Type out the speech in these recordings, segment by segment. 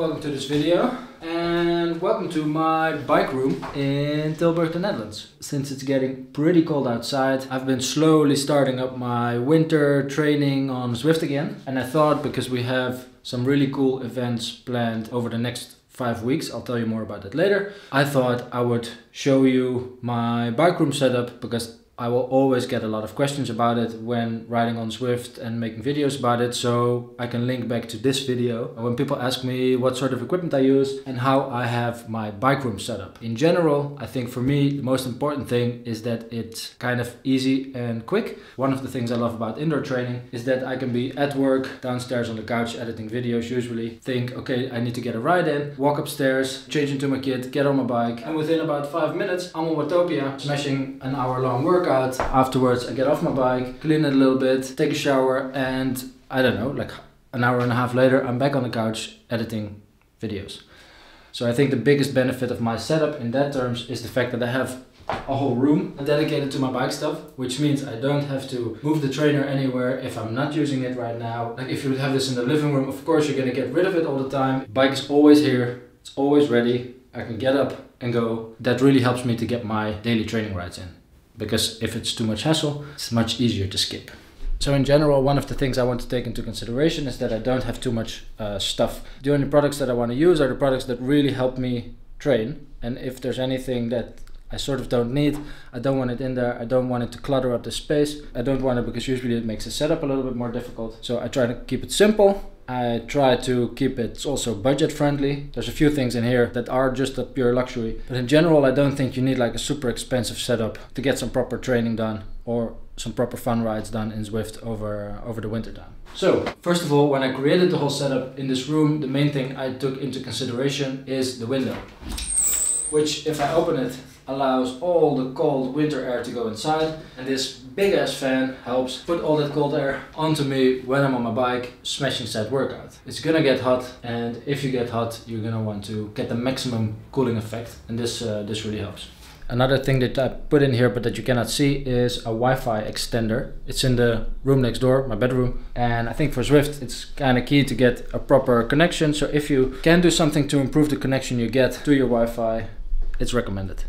Welcome to this video and welcome to my bike room in Tilburg, the Netherlands. Since it's getting pretty cold outside, I've been slowly starting up my winter training on Zwift again and I thought because we have some really cool events planned over the next five weeks, I'll tell you more about that later, I thought I would show you my bike room setup because I will always get a lot of questions about it when writing on Zwift and making videos about it. So I can link back to this video when people ask me what sort of equipment I use and how I have my bike room set up. In general, I think for me, the most important thing is that it's kind of easy and quick. One of the things I love about indoor training is that I can be at work, downstairs on the couch editing videos usually, think, okay, I need to get a ride in, walk upstairs, change into my kit, get on my bike. And within about five minutes, I'm on Watopia, smashing an hour long workout workout. Afterwards, I get off my bike, clean it a little bit, take a shower, and I don't know, like an hour and a half later, I'm back on the couch editing videos. So I think the biggest benefit of my setup in that terms is the fact that I have a whole room dedicated to my bike stuff, which means I don't have to move the trainer anywhere if I'm not using it right now. Like if you would have this in the living room, of course you're gonna get rid of it all the time. Bike is always here, it's always ready. I can get up and go. That really helps me to get my daily training rides in because if it's too much hassle, it's much easier to skip. So in general, one of the things I want to take into consideration is that I don't have too much uh, stuff. The only products that I want to use are the products that really help me train. And if there's anything that I sort of don't need. I don't want it in there. I don't want it to clutter up the space. I don't want it because usually it makes the setup a little bit more difficult. So I try to keep it simple. I try to keep it also budget friendly. There's a few things in here that are just a pure luxury. But in general, I don't think you need like a super expensive setup to get some proper training done or some proper fun rides done in Zwift over, over the winter time. So, first of all, when I created the whole setup in this room, the main thing I took into consideration is the window. Which, if I open it, allows all the cold winter air to go inside and this big ass fan helps put all that cold air onto me when I'm on my bike smashing said workout. It's gonna get hot and if you get hot you're gonna want to get the maximum cooling effect and this, uh, this really helps. Another thing that I put in here but that you cannot see is a Wi-Fi extender. It's in the room next door, my bedroom. And I think for Zwift it's kind of key to get a proper connection. So if you can do something to improve the connection you get to your Wi-Fi, it's recommended.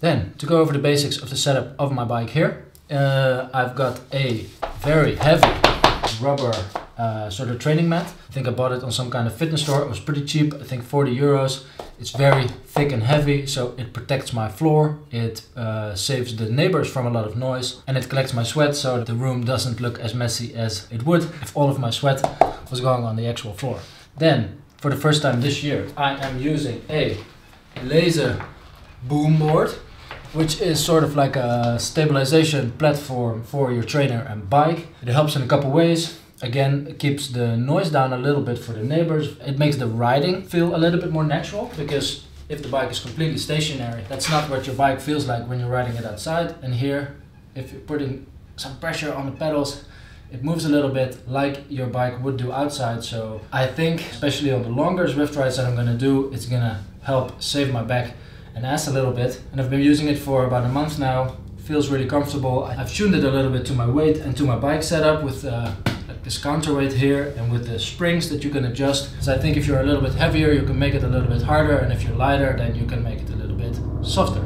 Then, to go over the basics of the setup of my bike here, uh, I've got a very heavy rubber uh, sort of training mat. I think I bought it on some kind of fitness store. It was pretty cheap, I think 40 euros. It's very thick and heavy, so it protects my floor. It uh, saves the neighbors from a lot of noise and it collects my sweat so the room doesn't look as messy as it would if all of my sweat was going on the actual floor. Then, for the first time this year, I am using a Leeze boom board which is sort of like a stabilization platform for your trainer and bike. It helps in a couple ways. Again, it keeps the noise down a little bit for the neighbors. It makes the riding feel a little bit more natural because if the bike is completely stationary, that's not what your bike feels like when you're riding it outside. And here, if you're putting some pressure on the pedals, it moves a little bit like your bike would do outside. So I think, especially on the longer Zwift rides that I'm gonna do, it's gonna help save my back and ass a little bit. And I've been using it for about a month now. Feels really comfortable. I've tuned it a little bit to my weight and to my bike setup with uh, like this counterweight here and with the springs that you can adjust. So I think if you're a little bit heavier, you can make it a little bit harder. And if you're lighter, then you can make it a little bit softer.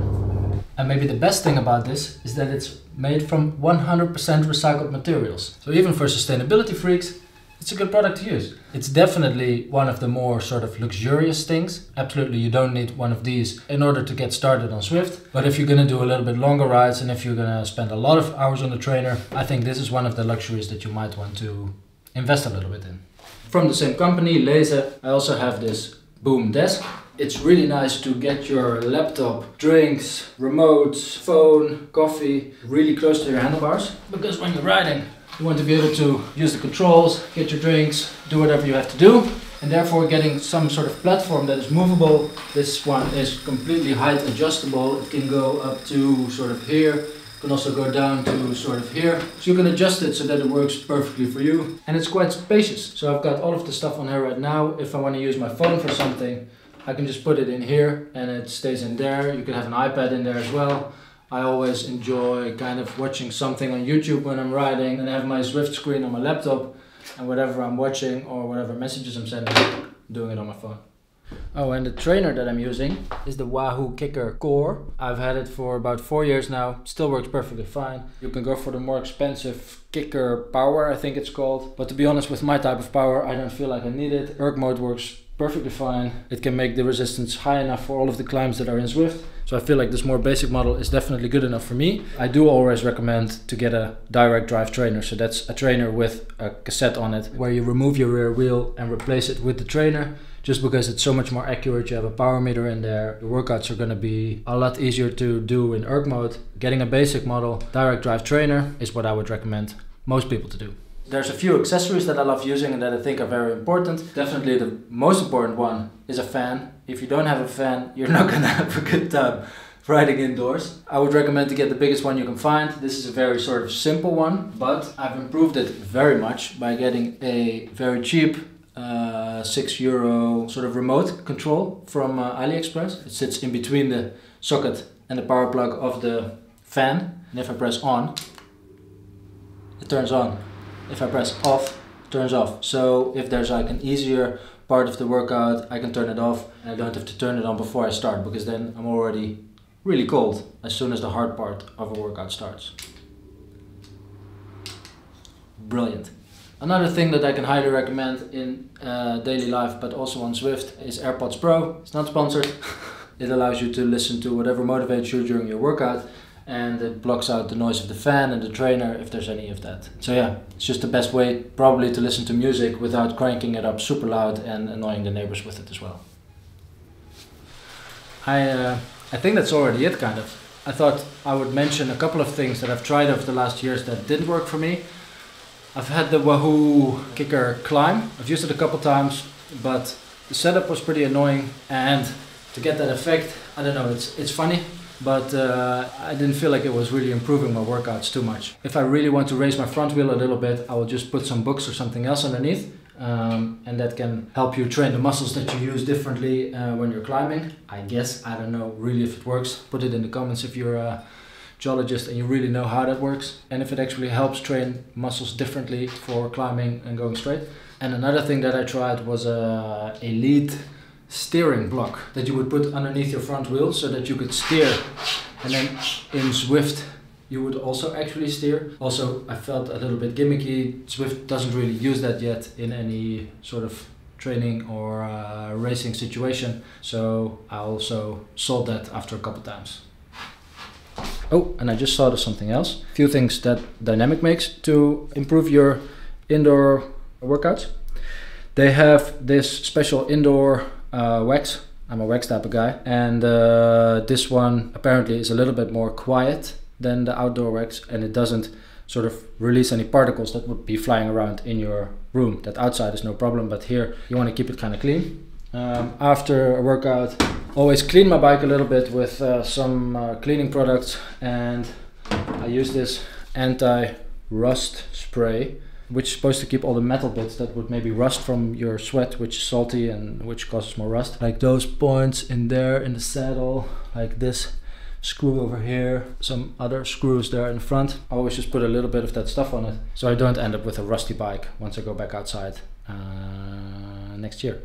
And maybe the best thing about this is that it's made from 100% recycled materials. So even for sustainability freaks, it's a good product to use. It's definitely one of the more sort of luxurious things. Absolutely, you don't need one of these in order to get started on Zwift. But if you're gonna do a little bit longer rides and if you're gonna spend a lot of hours on the trainer, I think this is one of the luxuries that you might want to invest a little bit in. From the same company, Leeze, I also have this Boom Desk. It's really nice to get your laptop, drinks, remotes, phone, coffee really close to your handlebars. Because when you're riding, you want to be able to use the controls, get your drinks, do whatever you have to do. And therefore getting some sort of platform that is movable. This one is completely height adjustable. It can go up to sort of here. It can also go down to sort of here. So you can adjust it so that it works perfectly for you. And it's quite spacious. So I've got all of the stuff on here right now. If I want to use my phone for something, I can just put it in here and it stays in there. You can have an iPad in there as well. I always enjoy kind of watching something on YouTube when I'm riding and I have my Zwift screen on my laptop and whatever I'm watching or whatever messages I'm sending, doing it on my phone. Oh, and the trainer that I'm using is the Wahoo Kickr Core. I've had it for about four years now. Still works perfectly fine. You can go for the more expensive Kickr Power, I think it's called. But to be honest, with my type of power, I don't feel like I need it. Erg mode works perfectly fine. It can make the resistance high enough for all of the climbs that are in Zwift. So I feel like this more basic model is definitely good enough for me. I do always recommend to get a direct drive trainer. So that's a trainer with a cassette on it where you remove your rear wheel and replace it with the trainer just because it's so much more accurate. You have a power meter in there. The workouts are going to be a lot easier to do in erg mode. Getting a basic model direct drive trainer is what I would recommend most people to do. There's a few accessories that I love using and that I think are very important. Definitely the most important one is a fan. If you don't have a fan, you're not gonna have a good time riding indoors. I would recommend to get the biggest one you can find. This is a very sort of simple one, but I've improved it very much by getting a very cheap uh, 6 euro sort of remote control from uh, AliExpress. It sits in between the socket and the power plug of the fan. And if I press on, it turns on if I press off, turns off. So if there's like an easier part of the workout, I can turn it off and I don't have to turn it on before I start because then I'm already really cold as soon as the hard part of a workout starts. Brilliant. Another thing that I can highly recommend in uh, daily life but also on Zwift is AirPods Pro. It's not sponsored. it allows you to listen to whatever motivates you during your workout and it blocks out the noise of the fan and the trainer if there's any of that. So yeah, it's just the best way probably to listen to music without cranking it up super loud and annoying the neighbors with it as well. I uh, I think that's already it kind of. I thought I would mention a couple of things that I've tried over the last years that didn't work for me. I've had the Wahoo Kickr Climb. I've used it a couple times, but the setup was pretty annoying and to get that effect, I don't know, it's it's funny but uh, I didn't feel like it was really improving my workouts too much. If I really want to raise my front wheel a little bit, I will just put some books or something else underneath. Um, and that can help you train the muscles that you use differently uh, when you're climbing. I guess, I don't know really if it works. Put it in the comments if you're a geologist and you really know how that works and if it actually helps train muscles differently for climbing and going straight. And another thing that I tried was a elite steering block that you would put underneath your front wheel so that you could steer and then in Zwift you would also actually steer. Also I felt a little bit gimmicky. Zwift doesn't really use that yet in any sort of training or uh, racing situation so I also sold that after a couple times. Oh, and I just of something else. A few things that Dynamic makes to improve your indoor workouts. They have this special indoor uh, wax. I'm a wax type of guy, and uh, this one apparently is a little bit more quiet than the outdoor wax, and it doesn't sort of release any particles that would be flying around in your room. That outside is no problem, but here you want to keep it kind of clean. Um, after a workout, always clean my bike a little bit with uh, some uh, cleaning products, and I use this anti-rust spray which is supposed to keep all the metal bits that would maybe rust from your sweat, which is salty and which causes more rust. Like those points in there in the saddle, like this screw over here, some other screws there in front. I always just put a little bit of that stuff on it so I don't end up with a rusty bike once I go back outside uh, next year.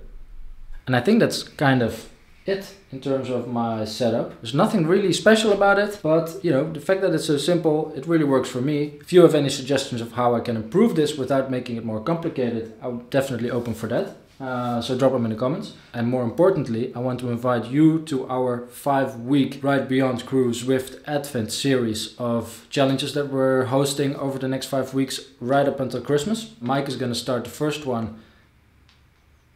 And I think that's kind of it in terms of my setup. There's nothing really special about it, but you know, the fact that it's so simple, it really works for me. If you have any suggestions of how I can improve this without making it more complicated, I'm definitely open for that. Uh, so drop them in the comments. And more importantly, I want to invite you to our five week Ride Beyond Crew Zwift Advent series of challenges that we're hosting over the next five weeks right up until Christmas. Mike is going to start the first one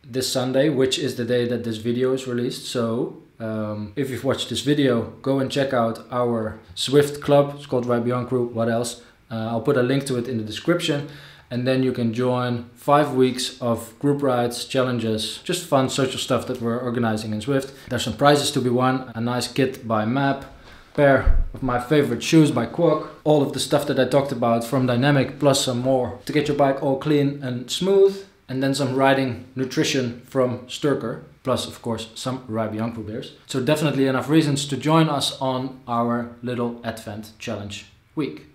this Sunday, which is the day that this video is released. So um, if you've watched this video, go and check out our Zwift club. It's called Ride Beyond Crew. What else? Uh, I'll put a link to it in the description. And then you can join five weeks of group rides, challenges, just fun social stuff that we're organizing in Zwift. There's some prizes to be won, a nice kit by MAAP, pair of my favorite shoes by Quoc, all of the stuff that I talked about from Dynamic, plus some more to get your bike all clean and smooth and then some riding nutrition from Sturker, plus of course some Crew beers. So definitely enough reasons to join us on our little Advent Challenge week.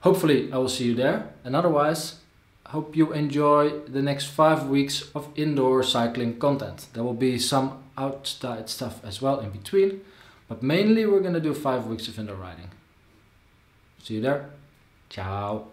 Hopefully I will see you there, and otherwise, hope you enjoy the next five weeks of indoor cycling content. There will be some outside stuff as well in between, but mainly we're gonna do five weeks of indoor riding. See you there. Ciao.